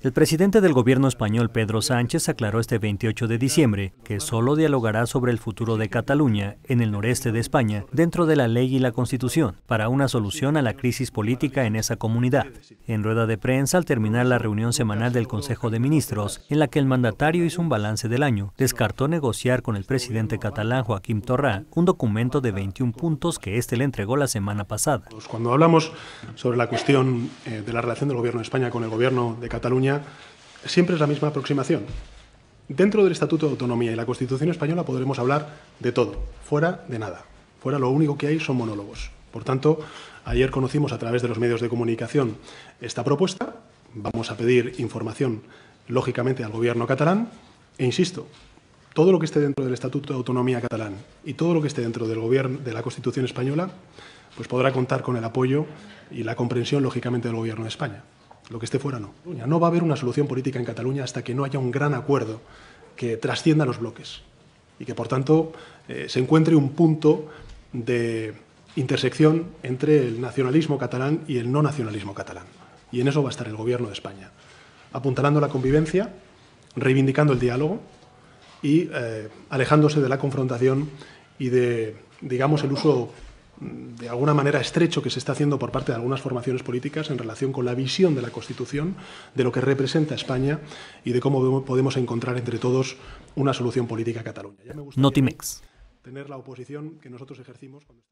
El presidente del gobierno español, Pedro Sánchez, aclaró este 28 de diciembre que solo dialogará sobre el futuro de Cataluña, en el noreste de España, dentro de la ley y la Constitución, para una solución a la crisis política en esa comunidad. En rueda de prensa, al terminar la reunión semanal del Consejo de Ministros, en la que el mandatario hizo un balance del año, descartó negociar con el presidente catalán Joaquim Torrá un documento de 21 puntos que éste le entregó la semana pasada. Cuando hablamos sobre la cuestión eh, de la relación del gobierno de España con el gobierno de Cataluña, siempre es la misma aproximación. Dentro del Estatuto de Autonomía y la Constitución española podremos hablar de todo, fuera de nada. Fuera lo único que hay son monólogos. Por tanto, ayer conocimos a través de los medios de comunicación esta propuesta. Vamos a pedir información, lógicamente, al Gobierno catalán. E insisto, todo lo que esté dentro del Estatuto de Autonomía catalán y todo lo que esté dentro del gobierno, de la Constitución española, pues podrá contar con el apoyo y la comprensión, lógicamente, del Gobierno de España. Lo que esté fuera no. No va a haber una solución política en Cataluña hasta que no haya un gran acuerdo que trascienda los bloques y que, por tanto, eh, se encuentre un punto de intersección entre el nacionalismo catalán y el no nacionalismo catalán. Y en eso va a estar el Gobierno de España, apuntalando la convivencia, reivindicando el diálogo y eh, alejándose de la confrontación y de, digamos, el uso de alguna manera estrecho que se está haciendo por parte de algunas formaciones políticas en relación con la visión de la Constitución, de lo que representa España y de cómo podemos encontrar entre todos una solución política a Cataluña. Notimex. Tener la oposición que nosotros ejercimos cuando